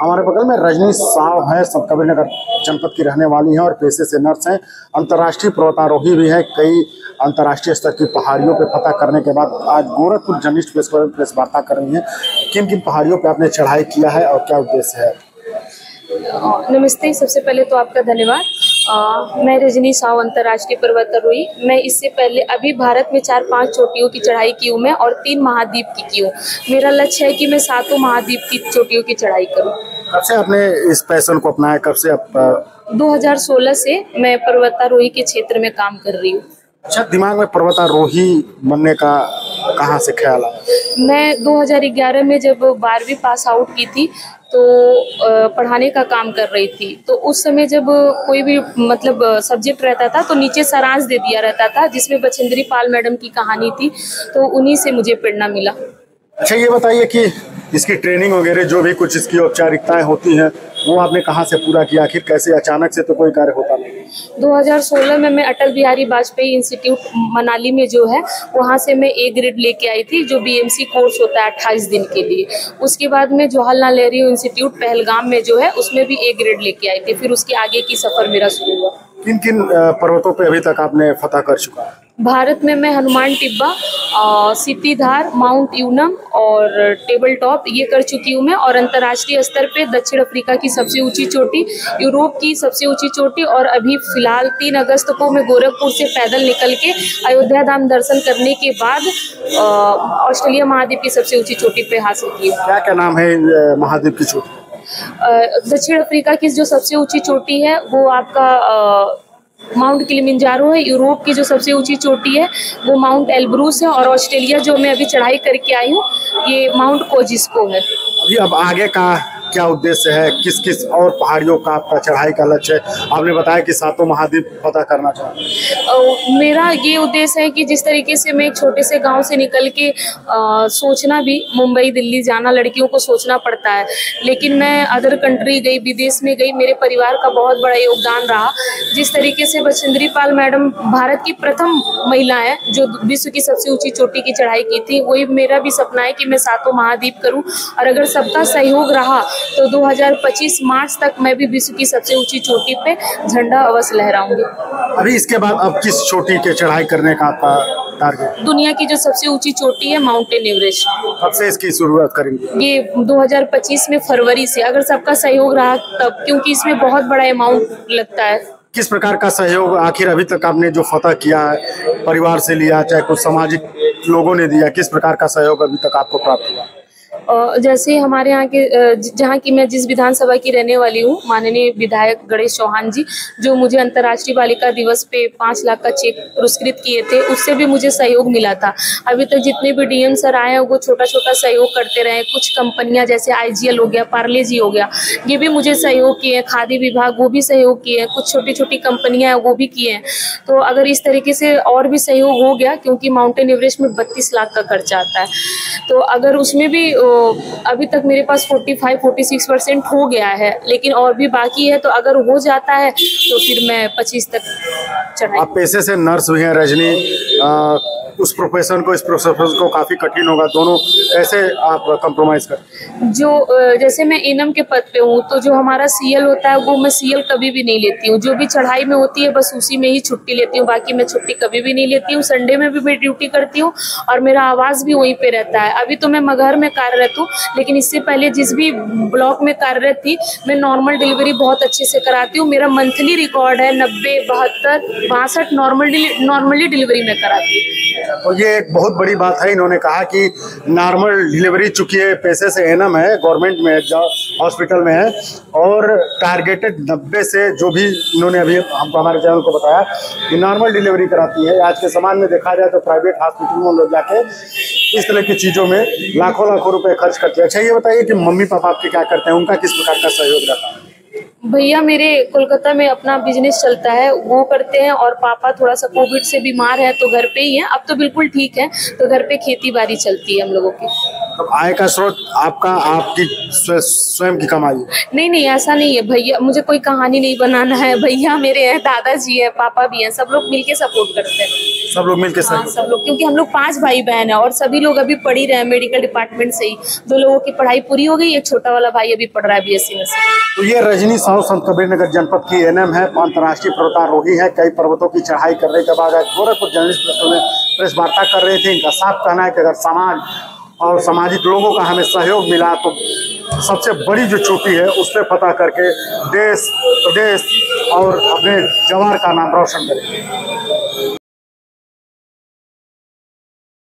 हमारे बगल में रजनी साव है सब नगर जनपद की रहने वाली हैं और पेशे से नर्स हैं। अंतर्राष्ट्रीय पर्वतारोही भी हैं। कई अंतर्राष्ट्रीय स्तर की पहाड़ियों पर फतह करने के बाद आज गोरखपुर जर्नलिस्ट प्रेस प्रेस वार्ता कर रही हैं। किन किन पहाड़ियों पर आपने चढ़ाई किया है और क्या उद्देश्य है? नमस्ते। सबसे पहले तो आपका धन्यवाद। अ, मैं रजनी साव अंतर्राष्ट्रीय पर्वतारोही मैं इससे पहले अभी भारत में चार पाँच चोटियों की चढ़ाई की हूँ मैं और तीन महाद्वीप की की हूँ। मेरा लक्ष्य है कि मैं सातों महाद्वीप की चोटियों की चढ़ाई करूँ। कब से आपने इस पैशन को अपनाया? कब से आप 2016 से मैं पर्वतारोही के क्षेत्र में काम कर रही हूँ। अच्छा दिमाग में पर्वतारोही बनने का कहाँ से ख्याल आया? मैं 2011 में जब बारहवीं पास आउट की थी तो पढ़ाने का काम कर रही थी। तो उस समय जब कोई भी मतलब सब्जेक्ट रहता था तो नीचे सारांश दे दिया रहता था, जिसमें बछेंद्री पाल मैडम की कहानी थी तो उन्हीं से मुझे प्रेरणा मिला। अच्छा ये बताइए कि इसकी ट्रेनिंग वगैरह जो भी कुछ इसकी औपचारिकताएँ होती हैं वो आपने कहाँ से पूरा किया? आखिर कैसे? अचानक से तो कोई कार्य होता नहीं। 2016 में मैं अटल बिहारी वाजपेयी इंस्टीट्यूट मनाली में जो है वहाँ से मैं ए ग्रेड लेके आई थी जो बीएमसी कोर्स होता है अट्ठाईस दिन के लिए। उसके बाद में जवाहरलाल नेहरू इंस्टीट्यूट पहलगाम में जो है उसमें भी ए ग्रेड लेके आई थी। फिर उसके आगे की सफ़र मेरा शुरू हुआ। किन किन पर्वतों पे अभी तक आपने फतह कर चुका है? भारत में मैं हनुमान टिब्बा सीतीधार माउंट यूनम और टेबल टॉप ये कर चुकी हूँ मैं और अंतर्राष्ट्रीय स्तर पे दक्षिण अफ्रीका की सबसे ऊँची चोटी यूरोप की सबसे ऊँची चोटी और अभी फ़िलहाल तीन अगस्त को मैं गोरखपुर से पैदल निकल के अयोध्या धाम दर्शन करने के बाद ऑस्ट्रेलिया महाद्वीप की सबसे ऊँची चोटी पे हासिल की क्या क्या नाम है महाद्वीप की चोटी? दक्षिण अफ्रीका की जो सबसे ऊँची चोटी है वो आपका माउंट किलिमिंजारो है। यूरोप की जो सबसे ऊँची चोटी है, वो माउंट एल्ब्रूस है और ऑस्ट्रेलिया जो मैं अभी चढ़ाई करके आई हूँ, ये माउंट कोजिस्को है। अभी अब आगे का क्या उद्देश्य है? किस किस और पहाड़ियों का आपका चढ़ाई का लक्ष्य है? आपने बताया कि सातों महाद्वीप पता करना चाहते मेरा ये उद्देश्य है कि जिस तरीके से मैं एक छोटे से गाँव से निकल के अ, सोचना भी मुंबई दिल्ली जाना लड़कियों को सोचना पड़ता है। लेकिन मैं अदर कंट्री गई विदेश में गई मेरे परिवार का बहुत बड़ा योगदान रहा। जिस तरीके से बछेंद्री पाल मैडम भारत की प्रथम महिला है जो विश्व की सबसे ऊँची चोटी की चढ़ाई की थी वही मेरा भी सपना है कि मैं सातों महाद्वीप करूँ। और अगर सबका सहयोग रहा तो 2025 मार्च तक मैं भी विश्व की सबसे ऊँची चोटी पे झंडा अवश्य लहराऊँगी। अभी इसके बाद अब किस चोटी के चढ़ाई करने का आपका टारगेट दुनिया की जो सबसे ऊँची चोटी है माउंटेन एवरेस्ट कब से इसकी शुरुआत करेंगे? ये 2025 में फरवरी से अगर सबका सहयोग रहा तब क्योंकि इसमें बहुत बड़ा अमाउंट लगता है। किस प्रकार का सहयोग आखिर अभी तक आपने जो फतह किया है परिवार से लिया चाहे कुछ सामाजिक लोगों ने दिया किस प्रकार का सहयोग अभी तक आपको प्राप्त हुआ? जैसे हमारे यहाँ के जहाँ की मैं जिस विधानसभा की रहने वाली हूँ माननीय विधायक गणेश चौहान जी जो मुझे अंतर्राष्ट्रीय बालिका दिवस पे पाँच लाख का चेक पुरस्कृत किए थे उससे भी मुझे सहयोग मिला था। अभी तक जितने भी डीएम सर आए हैं वो छोटा छोटा सहयोग करते रहे कुछ कंपनियाँ जैसे आईजीएल हो गया पार्ले जी हो गया ये भी मुझे सहयोग किए हैं। खादी विभाग वो भी सहयोग किए हैं। कुछ छोटी छोटी कंपनियाँ हैं वो भी किए हैं। तो अगर इस तरीके से और भी सहयोग हो गया क्योंकि माउंटेन एवरेस्ट में बत्तीस लाख का खर्चा आता है तो अगर उसमें भी ओ, अभी तक मेरे पास 45 46 परसेंट हो गया है लेकिन और भी बाकी है तो अगर हो जाता है तो फिर मैं 25 तक चढ़ाई आप पेशे से नर्स भी हैं रजनी आ, उस प्रोफेशन को इस प्रोफेशन को काफ़ी कठिन होगा दोनों कैसे आप कंप्रोमाइज कर जो जैसे मैं एनम के पद पे हूँ तो जो हमारा सीएल होता है वो मैं सीएल कभी भी नहीं लेती हूँ। जो भी चढ़ाई में होती है बस उसी में ही छुट्टी लेती हूँ बाकी मैं छुट्टी कभी भी नहीं लेती हूँ। संडे में भी मैं ड्यूटी करती हूँ और मेरा आवाज़ भी वहीं पे रहता है। अभी तो मैं मगहर में कार्यरत हूँ लेकिन इससे पहले जिस भी ब्लॉक में कार्यरत थी, मैं नॉर्मल डिलीवरी बहुत अच्छे से कराती हूँ। मेरा मंथली रिकॉर्ड है नब्बे, बहत्तर, बासठ नॉर्मल नॉर्मली डिलीवरी में कराती हूँ। तो ये एक बहुत बड़ी बात है, इन्होंने कहा कि नॉर्मल डिलीवरी चूँकि पैसे से एनम है गवर्नमेंट में हॉस्पिटल में है, और टारगेटेड नब्बे से जो भी इन्होंने अभी हमको हमारे चैनल को बताया कि नॉर्मल डिलीवरी कराती है। आज के समाज में देखा जाए तो प्राइवेट हॉस्पिटल में लोग जाके इस तरह की चीज़ों में लाखों लाखों रुपए खर्च करते हैं। अच्छा ये बताइए कि मम्मी पापा आपके क्या करते हैं? उनका किस प्रकार का सहयोग रहता है? भैया मेरे कोलकाता में अपना बिज़नेस चलता है वो करते हैं और पापा थोड़ा सा कोविड से बीमार है तो घर पे ही है। अब तो बिल्कुल ठीक है तो घर पे खेती बाड़ी चलती है हम लोगों की। तो आय का स्रोत आपका आपकी स्वयं की कमाई नहीं नहीं ऐसा नहीं है भैया मुझे कोई कहानी नहीं बनाना है भैया मेरे हैं दादाजी है पापा भी हैं सब लोग मिलके सपोर्ट करते हैं। सब लोग मिलकर हाँ सब लोग क्योंकि हम लोग पाँच भाई बहन है और सभी लोग अभी पढ़ ही रहे हैं मेडिकल डिपार्टमेंट से ही। दो लोगों की पढ़ाई पूरी हो गई एक छोटा वाला भाई अभी पढ़ रहा है बी एस सी। नर्सिंग तो ये रजनी साहू संत कबीर नगर जनपद की एनएम है, अंतर्राष्ट्रीय पर्वतारोही है, कई पर्वतों की चढ़ाई करने के बाद आज गोरखपुर, जर्नलिस्ट में प्रेस वार्ता कर रहे थे, इनका साफ़ कहना है कि अगर समाज और सामाजिक लोगों का हमें सहयोग मिला तो सबसे बड़ी जो चोटी है, उस पर पता करके देश, प्रदेश और अपने जवान का नाम रोशन करेंगे